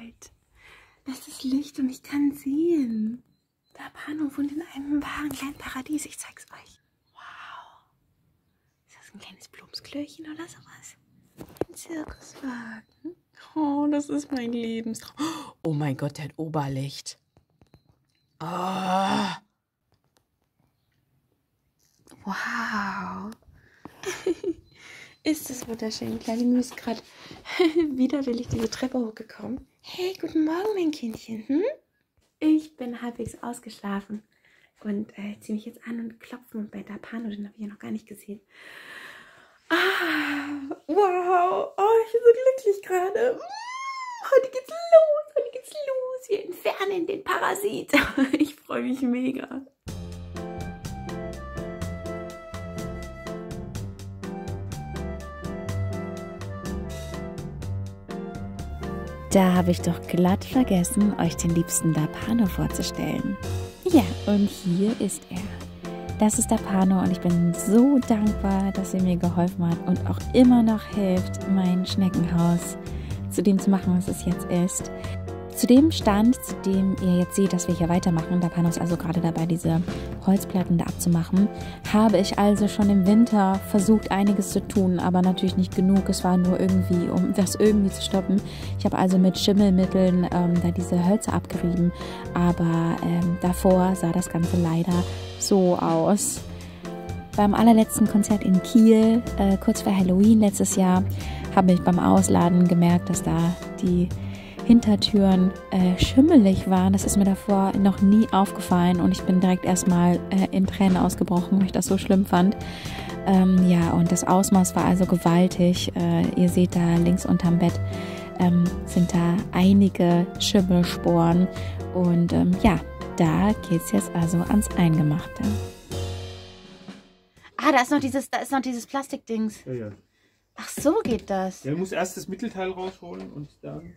Leute. Bestes Licht und ich kann sehen. Der Pano wohnt in einem wahren kleinen Paradies. Ich zeig's euch. Wow. Ist das ein kleines Blumsklöchen oder sowas? Ein Zirkuswagen. Oh, das ist mein Lebenstraum. Oh mein Gott, der hat Oberlicht. Oh. Wow. ist das wunderschön. Kleine Mühe ist gerade widerwillig diese Treppe hochgekommen. Hey, guten Morgen, mein Kindchen. Hm? Ich bin halbwegs ausgeschlafen und äh, ziehe mich jetzt an und klopfe bei der Pano, den habe ich ja noch gar nicht gesehen. Ah, wow. Oh, ich bin so glücklich gerade. Mm, heute geht's los, heute geht's los. Wir entfernen den Parasit. Ich freue mich mega. Da habe ich doch glatt vergessen, euch den liebsten Dapano vorzustellen. Ja, und hier ist er. Das ist Dapano und ich bin so dankbar, dass er mir geholfen hat und auch immer noch hilft, mein Schneckenhaus zu dem zu machen, was es jetzt ist. Zu dem Stand, zu dem ihr jetzt seht, dass wir hier weitermachen, da Panos also gerade dabei, diese Holzplatten da abzumachen, habe ich also schon im Winter versucht, einiges zu tun, aber natürlich nicht genug. Es war nur irgendwie, um das irgendwie zu stoppen. Ich habe also mit Schimmelmitteln ähm, da diese Hölzer abgerieben, aber ähm, davor sah das Ganze leider so aus. Beim allerletzten Konzert in Kiel, äh, kurz vor Halloween letztes Jahr, habe ich beim Ausladen gemerkt, dass da die Hintertüren äh, schimmelig waren. Das ist mir davor noch nie aufgefallen und ich bin direkt erstmal äh, in Tränen ausgebrochen, weil ich das so schlimm fand. Ähm, ja, und das Ausmaß war also gewaltig. Äh, ihr seht da links unterm Bett ähm, sind da einige Schimmelsporen und ähm, ja, da geht es jetzt also ans Eingemachte. Ah, da ist noch dieses, da ist noch dieses Plastikdings. Ja, ja. Ach so geht das. Ja, du musst erst das Mittelteil rausholen und dann.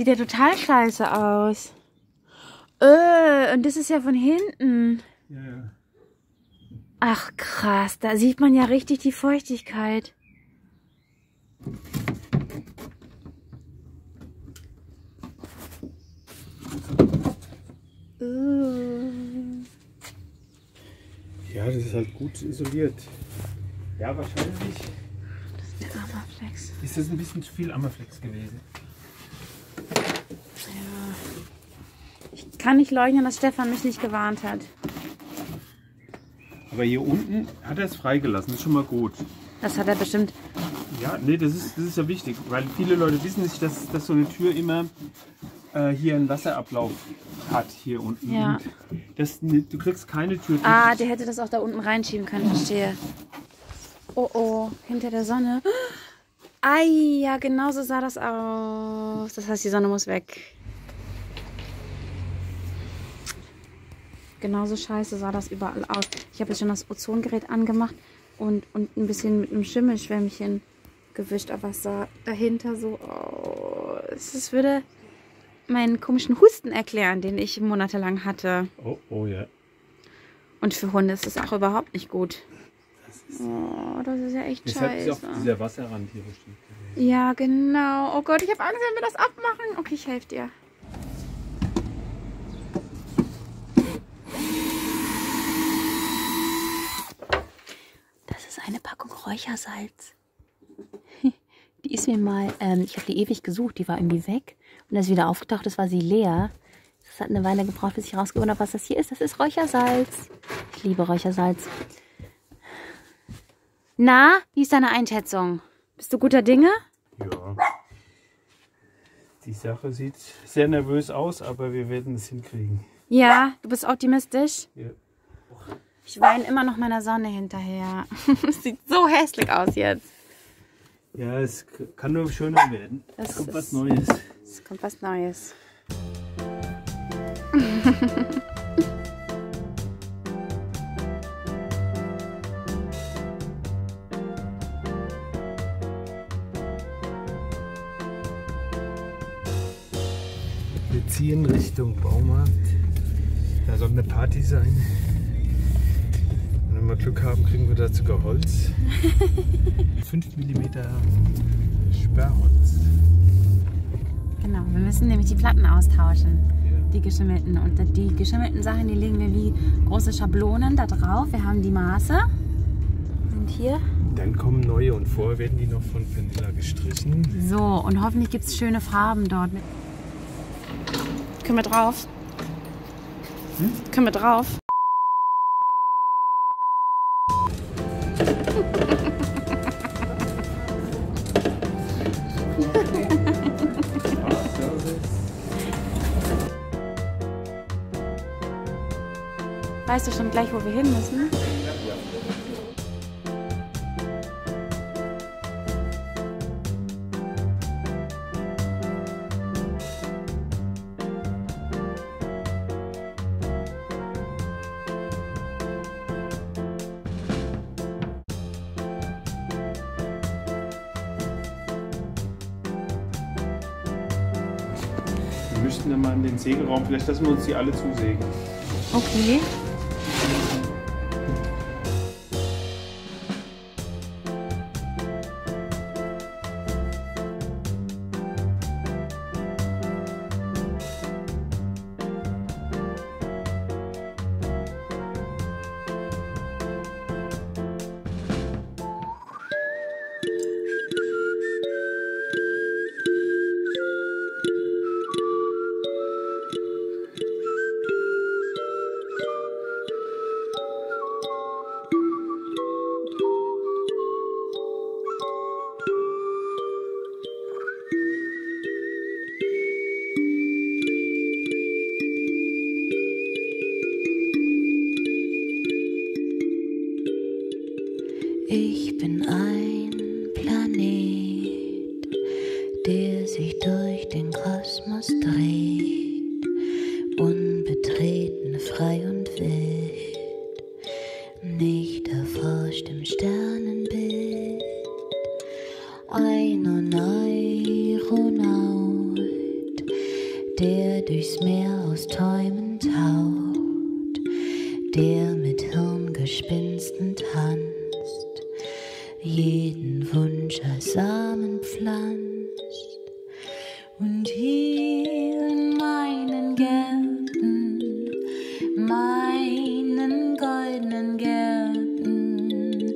Sieht ja total scheiße aus. Äh, und das ist ja von hinten. Ja, ja. Ach krass, da sieht man ja richtig die Feuchtigkeit. Uh. Ja, das ist halt gut isoliert. Ja, wahrscheinlich Der Amaflex. ist das ein bisschen zu viel Ammerflex gewesen. Ja. Ich kann nicht leugnen, dass Stefan mich nicht gewarnt hat. Aber hier unten hat er es freigelassen, ist schon mal gut. Das hat er bestimmt. Ja, nee, das ist, das ist ja wichtig, weil viele Leute wissen nicht, dass, dass so eine Tür immer äh, hier einen Wasserablauf hat, hier unten. Ja. Das, du kriegst keine Tür durch. Ah, der hätte das auch da unten reinschieben können, verstehe. Oh oh, hinter der Sonne. Ei, ja, genau so sah das aus. Das heißt, die Sonne muss weg. Genauso scheiße sah das überall aus. Ich habe jetzt schon das Ozongerät angemacht und, und ein bisschen mit einem Schimmelschwämmchen gewischt, aber es sah dahinter so aus. Es würde meinen komischen Husten erklären, den ich monatelang hatte. Oh, oh ja. Und für Hunde ist es auch überhaupt nicht gut. Oh, das ist ja echt Deshalb ist auch scheiße. dieser Wasserrand hier bestimmt. Ja, genau. Oh Gott, ich habe Angst, wenn wir das abmachen. Okay, ich helfe dir. Das ist eine Packung Räuchersalz. Die ist mir mal, ähm, ich habe die ewig gesucht, die war irgendwie weg. Und als sie wieder aufgetaucht ist, war sie leer. Das hat eine Weile gebraucht, bis ich rausgefunden habe, was das hier ist. Das ist Räuchersalz. Ich liebe Räuchersalz. Na, wie ist deine Einschätzung? Bist du guter Dinge? Ja. Die Sache sieht sehr nervös aus, aber wir werden es hinkriegen. Ja, du bist optimistisch. Ja. Ich weine immer noch meiner Sonne hinterher. Es sieht so hässlich aus jetzt. Ja, es kann nur schöner werden. Das Es kommt ist- was Neues. Es kommt was Neues. Wir ziehen Richtung Baumarkt. Da soll eine Party sein. Wenn wir Glück haben, kriegen wir da sogar Holz. 5 mm Sperrholz. Genau, wir müssen nämlich die Platten austauschen. Die geschimmelten. Und die geschimmelten Sachen, die legen wir wie große Schablonen da drauf. Wir haben die Maße. Und hier. Dann kommen neue und vorher werden die noch von Vanilla gestrichen. So, und hoffentlich gibt es schöne Farben dort. Können wir drauf? Können wir drauf? Weißt du schon gleich, wo wir hin müssen? Wir müssten dann mal in den Sägeraum, vielleicht lassen wir uns die alle zusägen. Okay. Durchs Meer aus Träumen taut, der mit Hirngespinsten tanzt jeden Wunsch als Samen pflanzt. Und hier in meinen Gärten, meinen goldenen Gärten,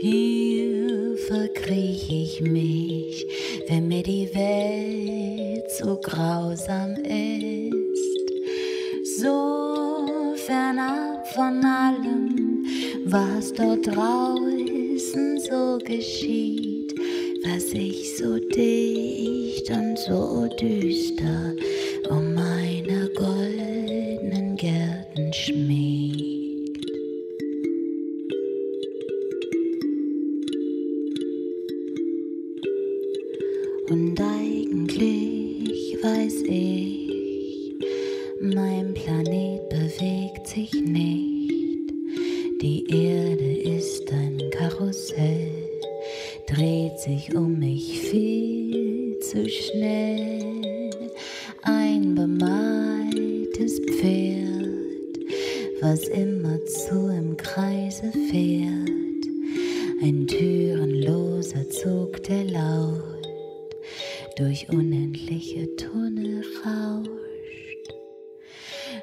hier verkriech ich mich, wenn mir die Welt so grausam ist. So fernab von allem, was dort draußen so geschieht, was sich so dicht und so düster um Und eigentlich weiß ich, mein Planet bewegt sich nicht. Die Erde ist ein Karussell, dreht sich um mich viel zu schnell. Ein bemaltes Pferd, was immerzu im Kreise fährt. Ein türenloser Zug, der laut durch unendliche Tunnel rauscht.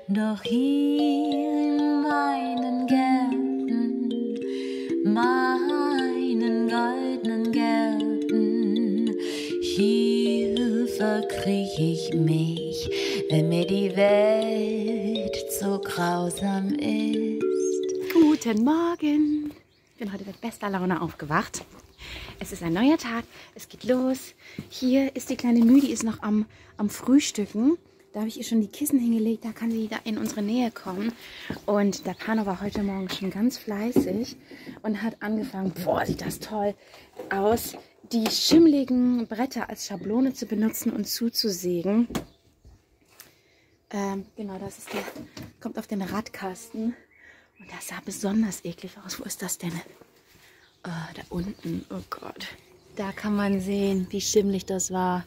Doch hier in meinen Gärten, meinen goldenen Gärten, hier verkriech ich mich, wenn mir die Welt so grausam ist. Guten Morgen. Ich bin heute mit bester Laune aufgewacht. Es ist ein neuer Tag, es geht los. Hier ist die kleine Mühe, die ist noch am, am Frühstücken. Da habe ich ihr schon die Kissen hingelegt, da kann sie da in unsere Nähe kommen. Und der Pano war heute Morgen schon ganz fleißig und hat angefangen, boah, sieht das toll aus, die schimmligen Bretter als Schablone zu benutzen und zuzusägen. Ähm, genau, das ist der, kommt auf den Radkasten. Und das sah besonders eklig aus. Wo ist das denn? Oh, da unten. Oh Gott. Da kann man sehen, wie schimmlig das war.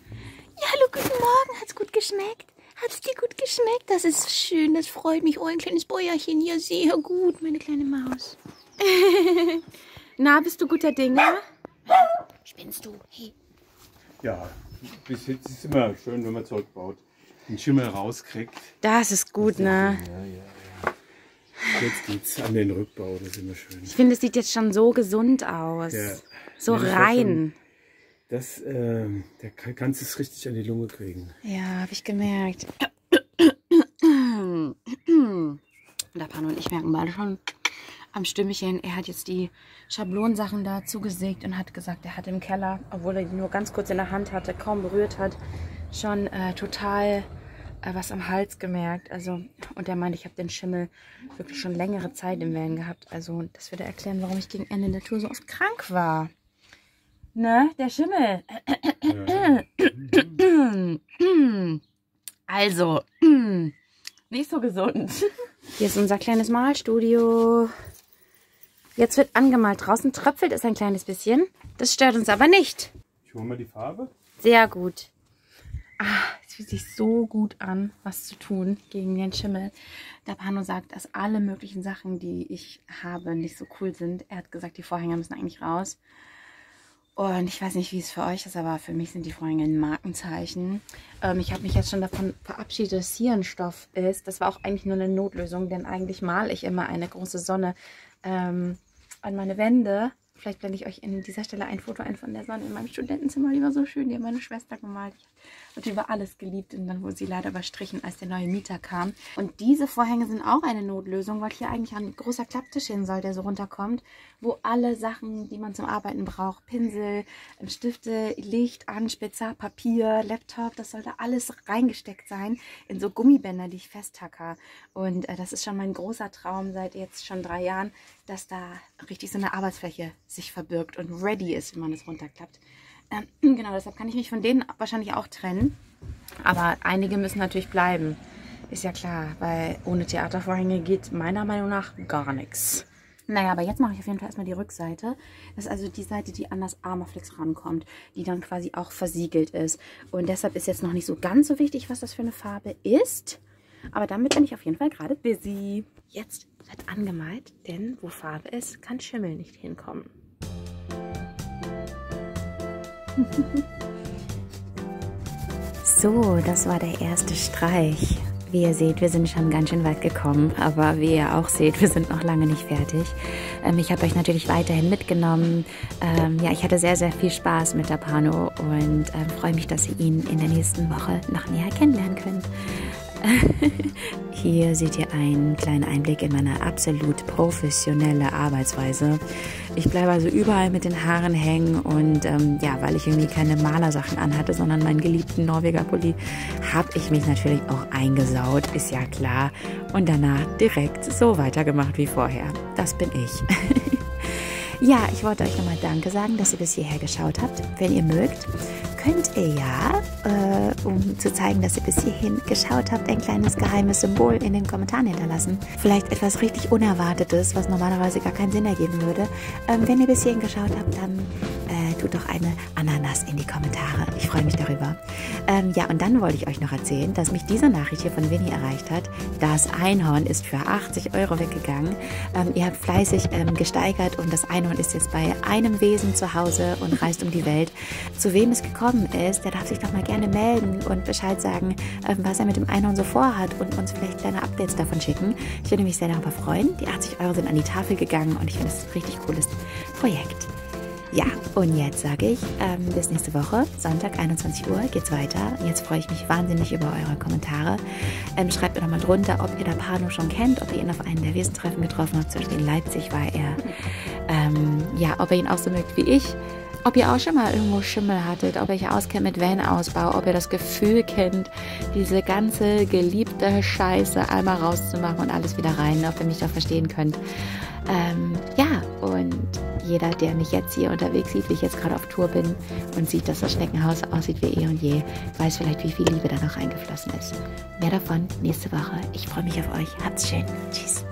Ja, hallo, guten Morgen. Hat's gut geschmeckt? Hat es dir gut geschmeckt? Das ist schön, das freut mich. Oh, ein kleines Bäuerchen hier, sehr gut, meine kleine Maus. Na, bist du guter Dinge? Spinnst du? Hey. Ja, bis jetzt ist es immer schön, wenn man Zeug baut. Den Schimmel rauskriegt. Das ist gut, ne? Ja, ja. Jetzt geht's an den Rückbau, das ist immer schön. Ich finde, es sieht jetzt schon so gesund aus. Ja. So Ja, rein. Das, äh, da kann- kannst du es richtig an die Lunge kriegen. Ja, habe ich gemerkt. Der Pano und ich merken beide schon am Stimmchen. Er hat jetzt die Schablonsachen da zugesägt und hat gesagt, er hat im Keller, obwohl er die nur ganz kurz in der Hand hatte, kaum berührt hat, schon äh, total äh, was am Hals gemerkt. Also, und er meinte, ich habe den Schimmel wirklich schon längere Zeit im Van gehabt. Also, das würde erklären, warum ich gegen Ende der Tour so oft krank war. Ne, der Schimmel. Also, nicht so gesund. Hier ist unser kleines Malstudio. Jetzt wird angemalt. Draußen tröpfelt es ein kleines bisschen. Das stört uns aber nicht. Ich hole mal die Farbe. Sehr gut. Ah, es fühlt sich so gut an, was zu tun gegen den Schimmel. Der Pano sagt, dass alle möglichen Sachen, die ich habe, nicht so cool sind. Er hat gesagt, die Vorhänge müssen eigentlich raus. Und ich weiß nicht, wie es für euch ist, aber für mich sind die Vorhänge ein Markenzeichen. Ähm, ich habe mich jetzt schon davon verabschiedet, dass hier ein Stoff ist. Das war auch eigentlich nur eine Notlösung, denn eigentlich male ich immer eine große Sonne ähm, an meine Wände. Vielleicht blende ich euch in dieser Stelle ein Foto ein von der Sonne in meinem Studentenzimmer. Die war so schön, die hat meine Schwester gemalt. Und die war alles geliebt und dann wurde sie leider überstrichen, als der neue Mieter kam. Und diese Vorhänge sind auch eine Notlösung, weil hier eigentlich ein großer Klapptisch hin soll, der so runterkommt, wo alle Sachen, die man zum Arbeiten braucht, Pinsel, Stifte, Licht, Anspitzer, Papier, Laptop, das sollte alles reingesteckt sein in so Gummibänder, die ich festtacker. Und äh, das ist schon mein großer Traum seit jetzt schon drei Jahren, dass da richtig so eine Arbeitsfläche sich verbirgt und ready ist, wenn man es runterklappt. Ähm, genau, deshalb kann ich mich von denen wahrscheinlich auch trennen. Aber einige müssen natürlich bleiben. Ist ja klar, weil ohne Theatervorhänge geht meiner Meinung nach gar nichts. Naja, aber jetzt mache ich auf jeden Fall erstmal die Rückseite. Das ist also die Seite, die an das Armaflex rankommt, die dann quasi auch versiegelt ist. Und deshalb ist jetzt noch nicht so ganz so wichtig, was das für eine Farbe ist. Aber damit bin ich auf jeden Fall gerade busy. Jetzt wird angemalt, denn wo Farbe ist, kann Schimmel nicht hinkommen. So, das war der erste Streich. Wie ihr seht, wir sind schon ganz schön weit gekommen, aber wie ihr auch seht, wir sind noch lange nicht fertig. Ähm, ich habe euch natürlich weiterhin mitgenommen. Ähm, ja, ich hatte sehr, sehr viel Spaß mit der Pano und ähm, freue mich, dass ihr ihn in der nächsten Woche noch näher kennenlernen könnt. Hier seht ihr einen kleinen Einblick in meine absolut professionelle Arbeitsweise. Ich bleibe also überall mit den Haaren hängen und ähm, ja, weil ich irgendwie keine Malersachen anhatte, sondern meinen geliebten Norweger Pulli, habe ich mich natürlich auch eingesaut, ist ja klar. Und danach direkt so weitergemacht wie vorher. Das bin ich. Ja, ich wollte euch nochmal Danke sagen, dass ihr bis hierher geschaut habt. Wenn ihr mögt, könnt ihr ja, äh, um zu zeigen, dass ihr bis hierhin geschaut habt, ein kleines geheimes Symbol in den Kommentaren hinterlassen. Vielleicht etwas richtig Unerwartetes, was normalerweise gar keinen Sinn ergeben würde. Ähm, wenn ihr bis hierhin geschaut habt, dann tut doch eine Ananas in die Kommentare. Ich freue mich darüber. Ähm, ja, und dann wollte ich euch noch erzählen, dass mich diese Nachricht hier von Winnie erreicht hat. Das Einhorn ist für 80 Euro weggegangen. Ähm, ihr habt fleißig ähm, gesteigert und das Einhorn ist jetzt bei einem Wesen zu Hause und reist um die Welt. Zu wem es gekommen ist, der darf sich doch mal gerne melden und Bescheid sagen, ähm, was er mit dem Einhorn so vorhat und uns vielleicht kleine Updates davon schicken. Ich würde mich sehr darüber freuen. Die 80 Euro sind an die Tafel gegangen und ich finde es ein richtig cooles Projekt. Ja, und jetzt sage ich, ähm, bis nächste Woche, Sonntag, 21 Uhr, geht's weiter. Jetzt freue ich mich wahnsinnig über eure Kommentare. Ähm, schreibt mir doch mal drunter, ob ihr da Pano schon kennt, ob ihr ihn auf einem der Wesentreffen getroffen habt. Zum Beispiel in Leipzig war er. Ähm, ja, ob ihr ihn auch so mögt wie ich. Ob ihr auch schon mal irgendwo Schimmel hattet, ob ihr euch auskennt mit Van-Ausbau, ob ihr das Gefühl kennt, diese ganze geliebte Scheiße einmal rauszumachen und alles wieder rein, ob ihr mich da verstehen könnt. Ähm, ja, und jeder, der mich jetzt hier unterwegs sieht, wie ich jetzt gerade auf Tour bin und sieht, dass das Schneckenhaus aussieht wie eh und je, weiß vielleicht, wie viel Liebe da noch reingeflossen ist. Mehr davon nächste Woche. Ich freue mich auf euch. Habt's schön. Tschüss.